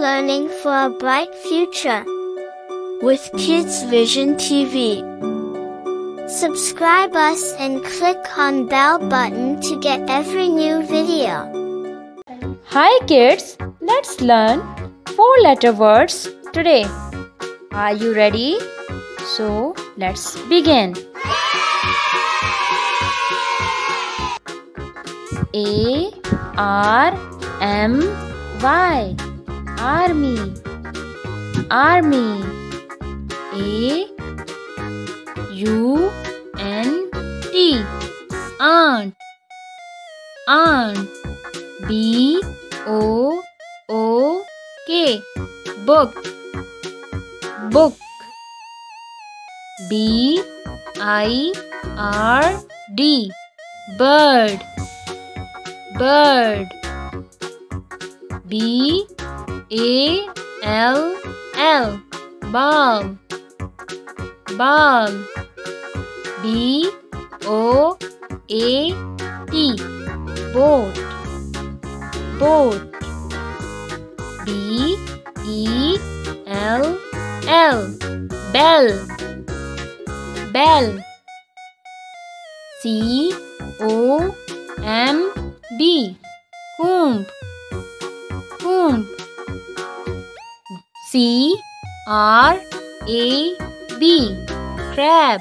learning for a bright future. With KidsVision TV. Subscribe us and click on bell button to get every new video. Hi kids, let's learn four letter words today. Are you ready? So let's begin. A R M Y Army. Army. A U N T. Aunt. Aunt. B O O K. Book. Book. B I R D. Bird. Bird. B A L L. Ball ball B O A T. Boat boat B E L L. Bell. Bell. C O M B. Comb. Comb. C R A B. Crab.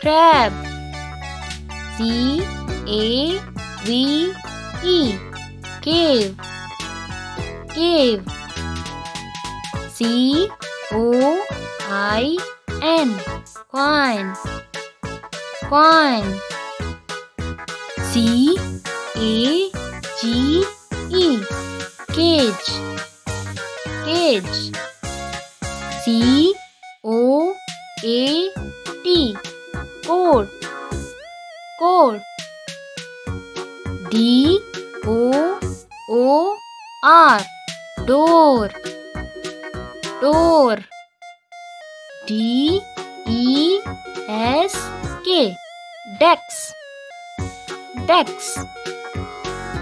Crab. C A V E. Cave. Cave. C O I N. Coin. Coin. C A G A T coat coat D O O R door door. D E S K desk Dex.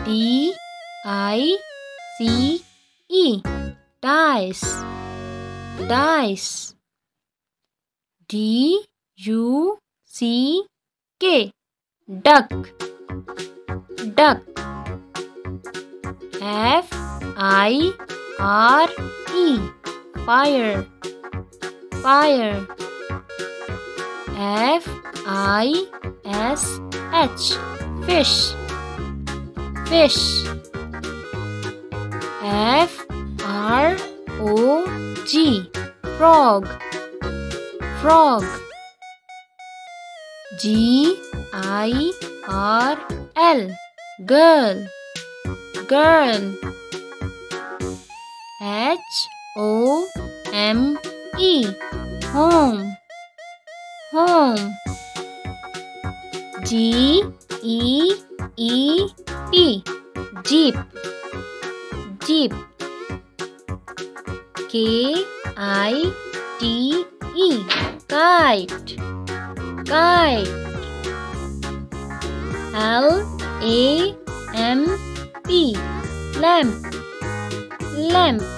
D I C E dice dice D U C K. Duck. Duck. F I R E. Fire. Fire. F I S H. Fish. Fish. F R O G. Frog frog. G I R L. Girl. Girl. H O M E. Home. Home. G E E P. Jeep. Jeep. K I T E kite kite L A M P. Lamp. Lamp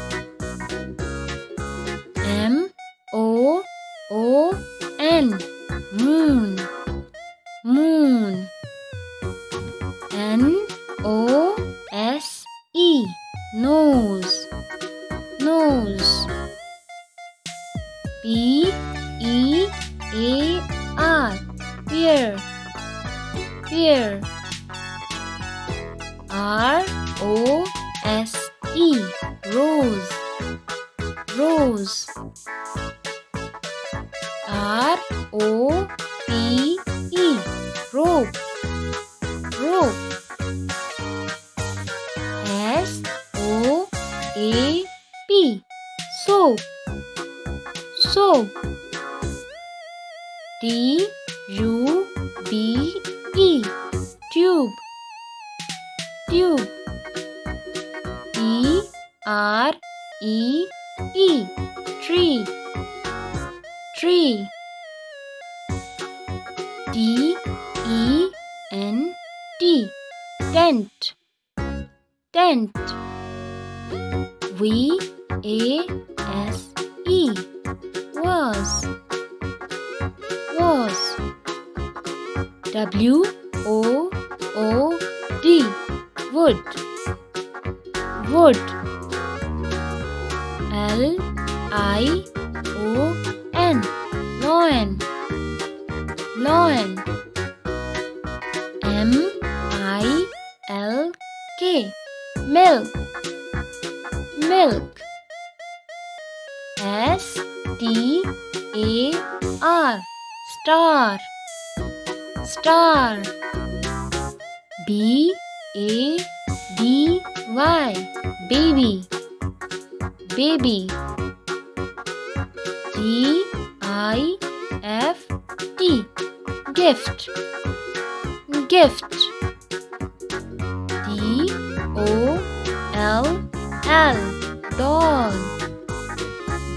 pear R O S E. Rose. Rose. R O P E. Rope tube E R E E. Tree. Tree. T E N T. Tent. Tent. V A S E. Was. Was. W O would would L I O N. Lion lion M I L K. Milk. Milk. S T A R. Star. Star. B A Y baby baby. G I F T gift gift. D O L L doll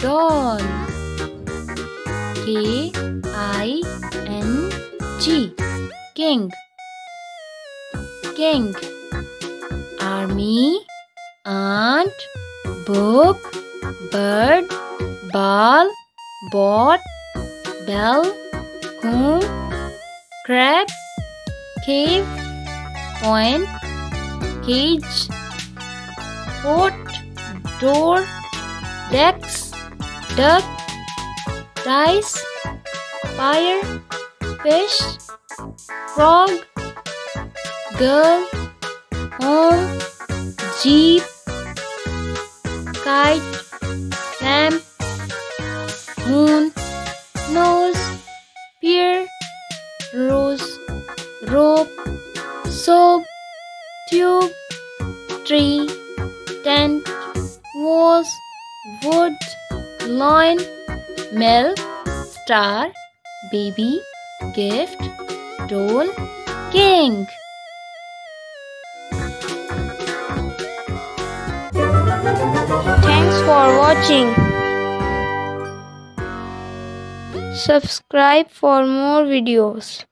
doll K I N G king king army aunt book bird ball bot bell comb crab cave point cage pot door dex duck rice fire fish frog girl home jeep kite lamp moon nose pear rose rope soap tube tree tent was wood loin, milk star baby gift doll king Thanks for watching. Subscribe for more videos.